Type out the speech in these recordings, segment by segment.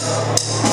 ဆို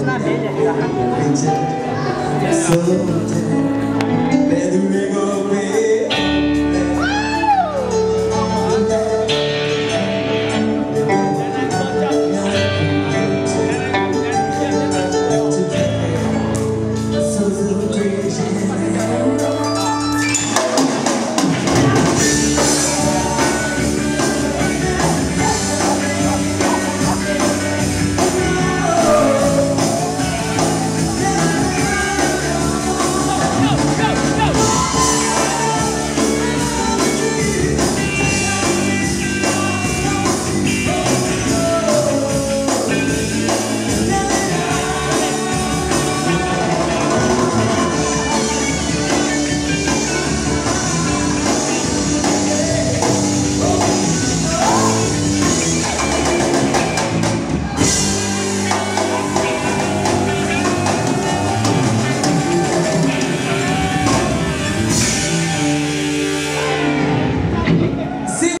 Dois na abelha já.